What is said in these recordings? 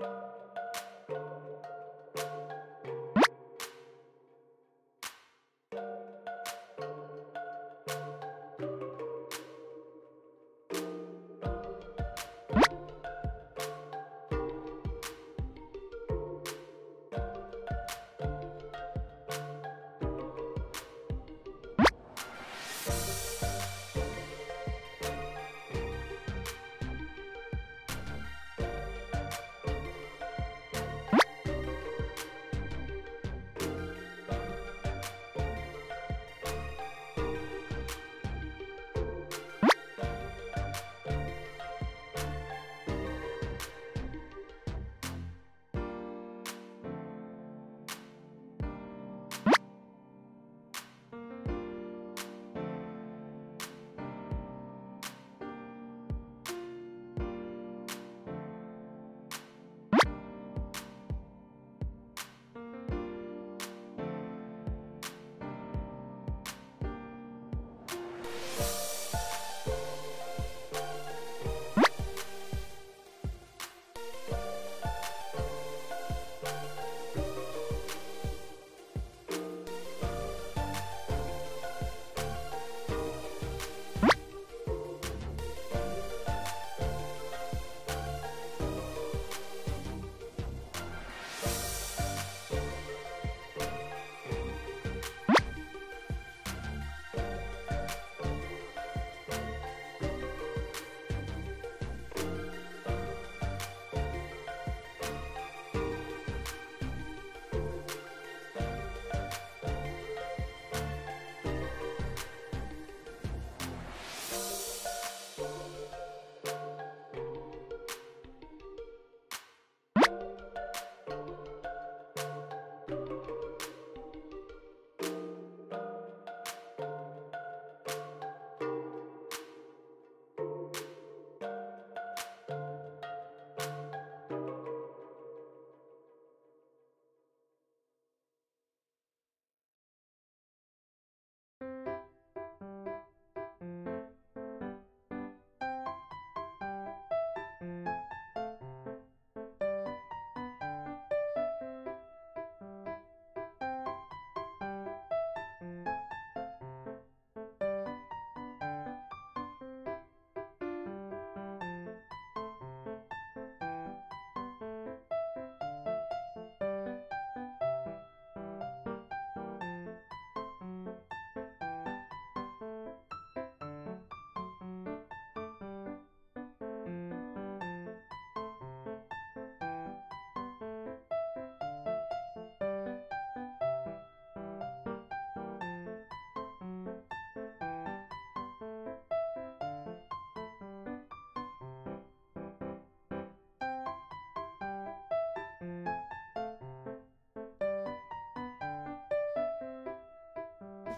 you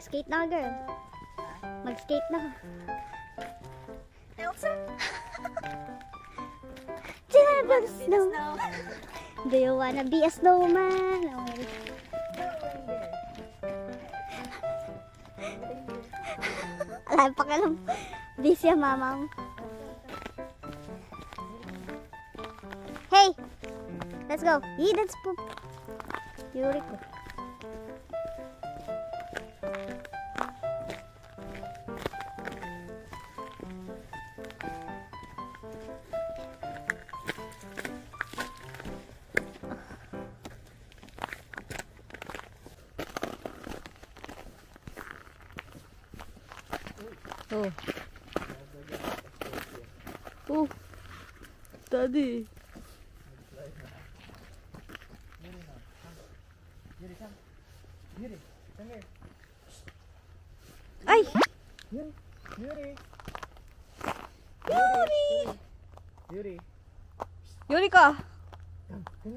Skate na, girl. Mag-skate na. Elsa? Do you wanna build a snow? Do you wanna be a snowman? Oh, Wala pa ka lang. Busy ang mama mo. Hey! Let's go. Yee, let's poop. Yuri ko. Oh. Oh. Daddy. Ay! Yuri. Yuri! Yuri. Yuri ka!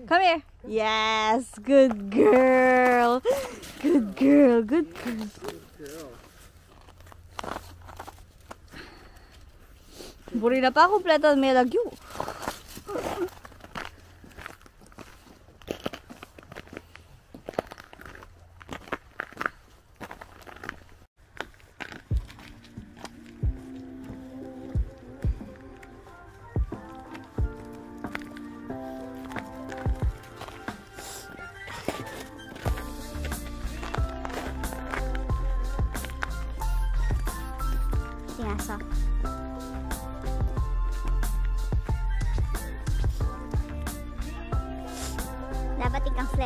Come here. Yes, good girl. Good girl, good girl. Girl. Buri na pa kompleto may lagyo. Yeah, so.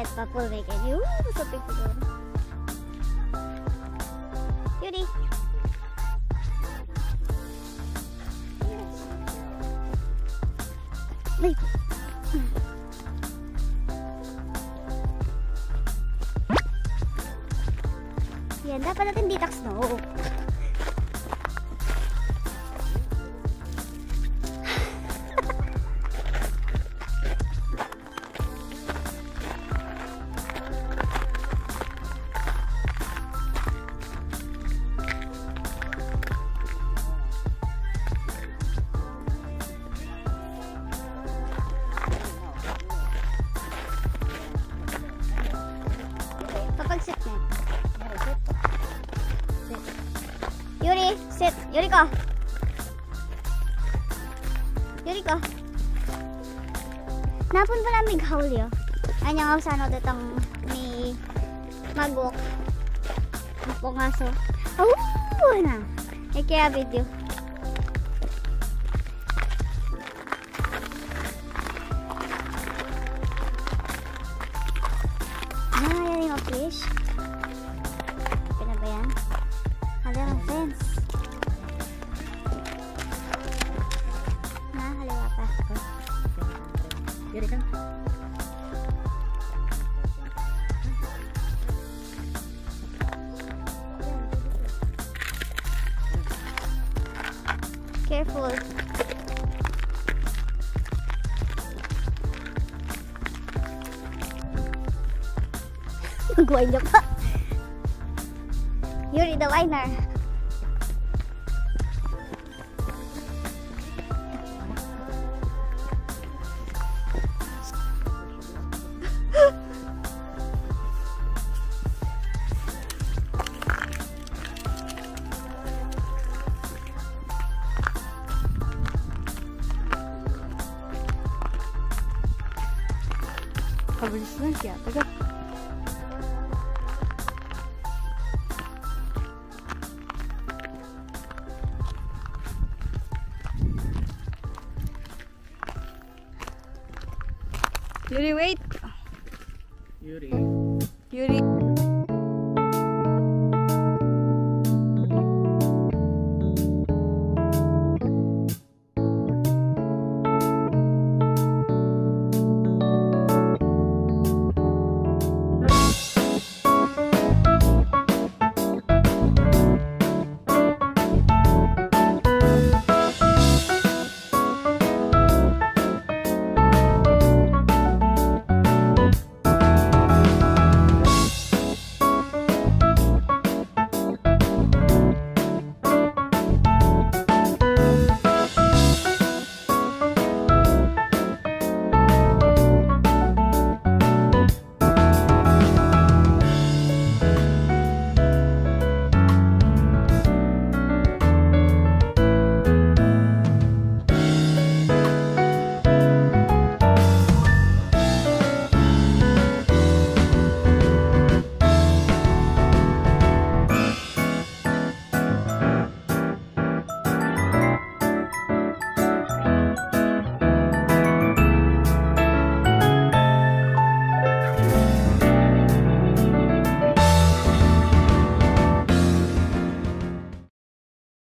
släppa på You, Jo, så tycker du. Judy. Nej. Yan, dapat natin detox, no? よりかより ka. Napun pala namin kaul yo. Anya nga sa ano datang ni magwok. Ang aso. Oh, na. Ikea video. Ah, yan yung ya, fish. Careful. Nag-wind up. Yuri the lang siya. Taga. Yuri, wait! Yuri. Yuri.